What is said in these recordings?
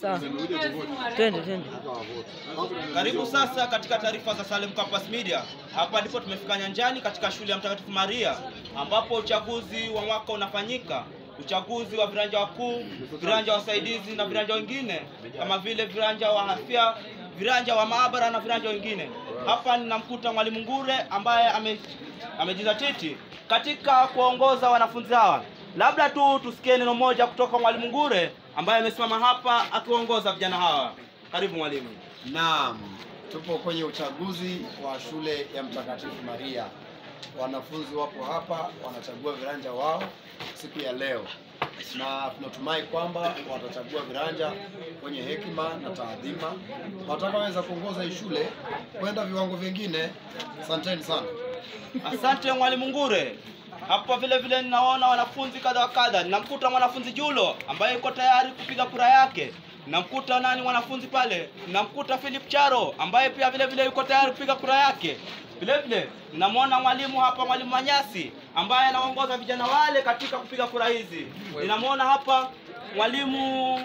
Sawa. Twende twende. Karibu sasa katika taarifa za Salem Campus Media. Hapa ndipo tumefika nyanjani katika shule ya Mtakatifu Maria ambapo uchaguzi wa mwaka unafanyika, uchaguzi wa viranja wakuu, viranja wasaidizi na viranja wengine kama vile viranja wa afya, viranja wa maabara na viranja wengine. Hapa ninamkuta mwalimu Ngure ambaye ame, amejizatiti katika kuongoza wanafunzi hawa. Labda tu tusikie neno moja kutoka kwa mwalimu Ngure ambaye amesimama hapa akiwaongoza vijana hawa. Karibu mwalimu. Naam, tupo kwenye uchaguzi wa shule ya Mtakatifu Maria. Wanafunzi wapo hapa wanachagua viranja wao siku ya leo, na tunatumai kwamba watachagua viranja kwenye hekima na taadhima watakaweza kuongoza hii shule kwenda viwango vingine. Asanteni sana. Asante mwalimu Ngure. Hapa vile vile ninaona wanafunzi kadha wa kadha. Ninamkuta mwanafunzi Julo ambaye yuko tayari kupiga kura yake. Ninamkuta nani mwanafunzi pale? Ninamkuta Philip Charo ambaye pia vile vile yuko tayari kupiga kura yake. Vile vile ninamwona mwalimu hapa, mwalimu Manyasi ambaye anaongoza vijana wale katika kupiga kura hizi. Ninamwona hapa mwalimu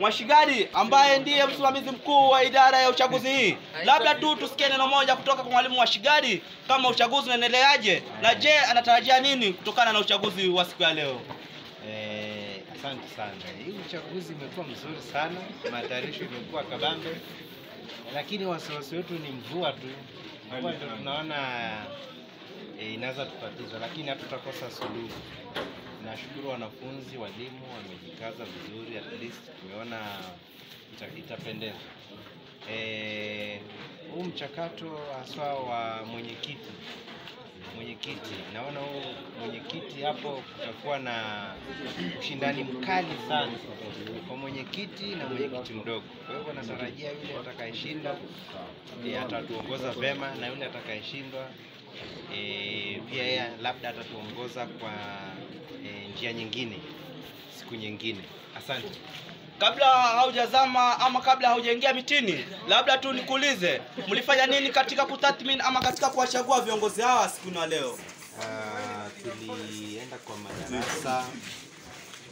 Mwashigadi ambaye ndiye msimamizi mkuu wa idara ya uchaguzi hii. Labda tu tusikie neno moja kutoka kwa mwalimu Mwashigadi kama uchaguzi unaendeleaje, na je, anatarajia nini kutokana na uchaguzi wa siku ya leo? Eh, asante sana. Hii uchaguzi imekuwa mzuri sana, matayarisho imekuwa kabambe, lakini wasiwasi wetu ni mvua tu. Mvua ndio tunaona e, inaweza tutatiza, lakini hatutakosa suluhu. Nashukuru wanafunzi, walimu wamejikaza vizuri, at least tumeona ita, itapendeza. Eh, huu mchakato haswa wa mwenyekiti mwenyekiti, naona huu mwenyekiti hapo kutakuwa na ushindani mkali sana kwa mwenyekiti na mwenyekiti mdogo. Kwa hivyo natarajia yule atakayeshinda ndiye atatuongoza vema na yule atakayeshindwa e, pia yeye labda atatuongoza kwa njia nyingine siku nyingine. Asante. Kabla haujazama ama kabla haujaingia mitini, labda tu nikuulize, mlifanya nini katika kutathmini ama katika kuwachagua viongozi hawa siku na leo? Uh, tulienda kwa madarasa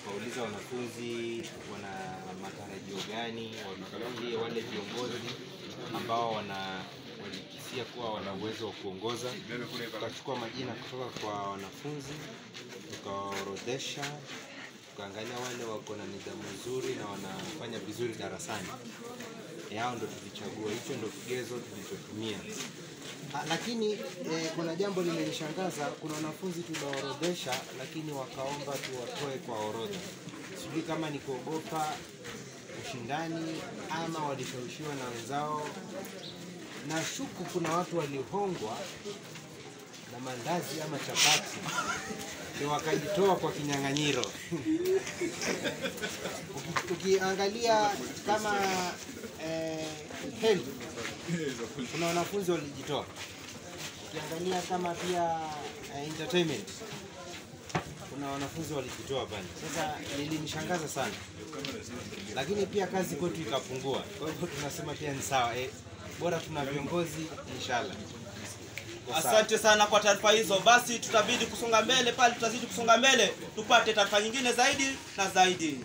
kuwauliza wanafunzi wana matarajio gani, wale viongozi ambao wana walikisia kuwa wana uwezo wa kuongoza. Tukachukua majina kutoka kwa wanafunzi, tukawaorodhesha, tukaangalia wale wako na nidhamu nzuri na wanafanya vizuri darasani. yao ndo tulichagua, hicho ndo kigezo tulichotumia. Ah, lakini eh, kuna jambo limenishangaza. Kuna wanafunzi tuliwaorodhesha, lakini wakaomba tuwatoe kwa orodha. Sijui kama ni kuogopa ushindani ama walishawishiwa na wenzao. Nashuku kuna watu walihongwa na mandazi ama chapati ndio wakajitoa kwa kinyang'anyiro. Ukiangalia kama eh, heli kuna wanafunzi walijitoa. Ukiangalia kama pia eh, entertainment kuna wanafunzi walijitoa pale. Sasa lilinishangaza sana, lakini pia kazi kwetu ikapungua. Kwa hivyo tunasema pia ni sawa eh, bora tuna viongozi inshallah. Asante sana kwa taarifa hizo. Basi tutabidi kusonga mbele pale, tutazidi kusonga mbele tupate taarifa nyingine zaidi na zaidi.